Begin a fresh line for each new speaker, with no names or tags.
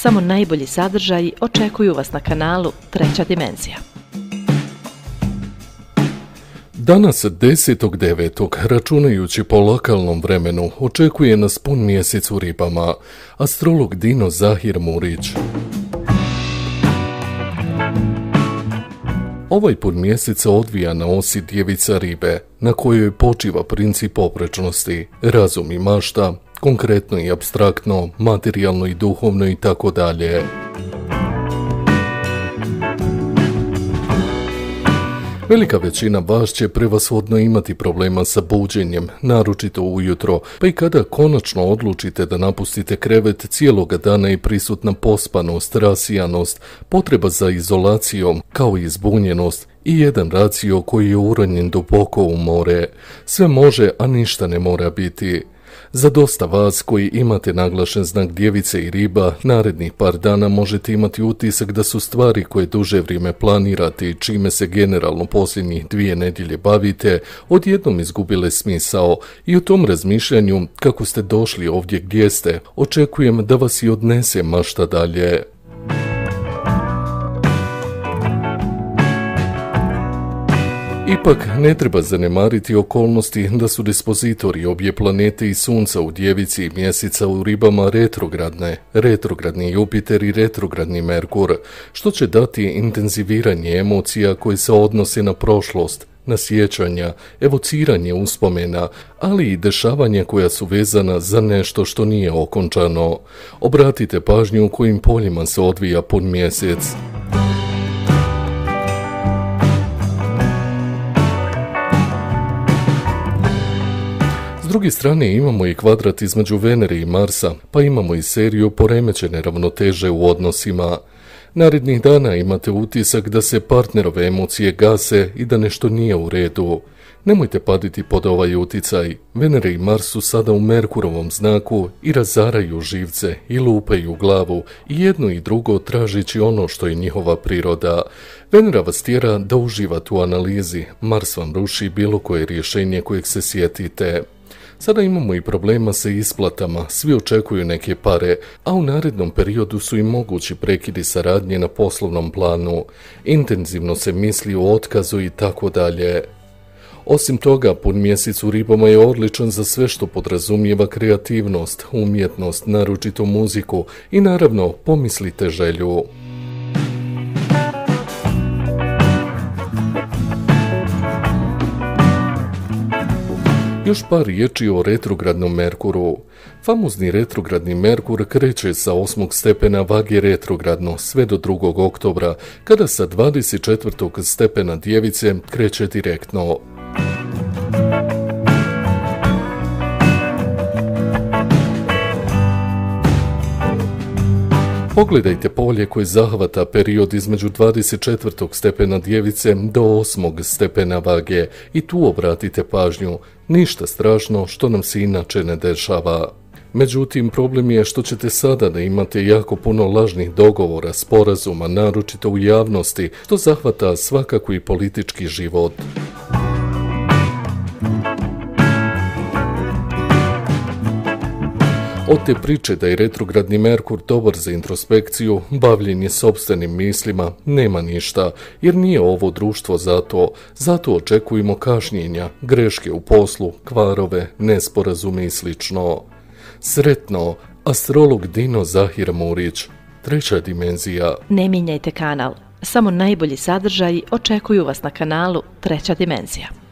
Samo najbolji sadržaji očekuju vas na kanalu Treća dimenzija.
Danas 10.9. računajući po lokalnom vremenu očekuje nas pun mjesec u ribama. Astrolog Dino Zahir Murić. Ovaj pun mjesec odvija na osi djevica ribe, na kojoj počiva princip oprečnosti, razum i mašta, konkretno i abstraktno, materijalno i duhovno i tako dalje. Velika većina vas će prevashodno imati problema sa buđenjem, naročito ujutro, pa i kada konačno odlučite da napustite krevet cijeloga dana i prisutna pospanost, rasijanost, potreba za izolacijom, kao i zbunjenost, i jedan racio koji je uronjen duboko u more. Sve može, a ništa ne mora biti. Za dosta vas koji imate naglašen znak djevice i riba, narednih par dana možete imati utisak da su stvari koje duže vrijeme planirate i čime se generalno posljednjih dvije nedjelje bavite, odjednom izgubile smisao i u tom razmišljanju kako ste došli ovdje gdje ste, očekujem da vas i odnese mašta dalje. Ipak ne treba zanemariti okolnosti da su dispozitori obje planete i Sunca u Djevici i Mjeseca u ribama retrogradne, retrogradni Jupiter i retrogradni Merkur, što će dati intenziviranje emocija koje se odnose na prošlost, na sjećanja, evociranje uspomena, ali i dešavanja koja su vezana za nešto što nije okončano. Obratite pažnju u kojim poljima se odvija pun mjesec. Druge strane imamo i kvadrat između Venere i Marsa, pa imamo i seriju poremećene ravnoteže u odnosima. Narednih dana imate utisak da se partnerove emocije gase i da nešto nije u redu. Nemojte paditi pod ovaj uticaj. Venere i Mars su sada u Merkurovom znaku i razaraju živce i lupaju glavu i jedno i drugo tražići ono što je njihova priroda. Venera vas tjera da uživate u analizi, Mars vam ruši bilo koje rješenje kojeg se sjetite. Sada imamo i problema sa isplatama, svi očekuju neke pare, a u narednom periodu su i mogući prekidi saradnje na poslovnom planu. Intenzivno se misli o otkazu i tako dalje. Osim toga, pun mjesec u ribama je odličan za sve što podrazumijeva kreativnost, umjetnost, naročito muziku i naravno pomislite želju. Još par riječi o retrogradnom Merkuru. Famozni retrogradni Merkur kreće sa osmog stepena vage retrogradno sve do 2. oktobra, kada sa 24. stepena djevice kreće direktno. Pogledajte polje koje zahvata period između 24. stepena djevice do 8. stepena vage i tu obratite pažnju. Ništa strašno što nam se inače ne dešava. Međutim, problem je što ćete sada da imate jako puno lažnih dogovora, sporazuma, naročito u javnosti, što zahvata svakako i politički život. Od te priče da je retrogradni Merkur dobar za introspekciju, bavljenje sobstvenim mislima, nema ništa, jer nije ovo društvo zato. Zato očekujemo kašnjenja, greške u poslu, kvarove, nesporazume i slično. Sretno, astrolog Dino Zahir Murić, treća dimenzija.
Ne mijenjajte kanal, samo najbolji sadržaji očekuju vas na kanalu Treća dimenzija.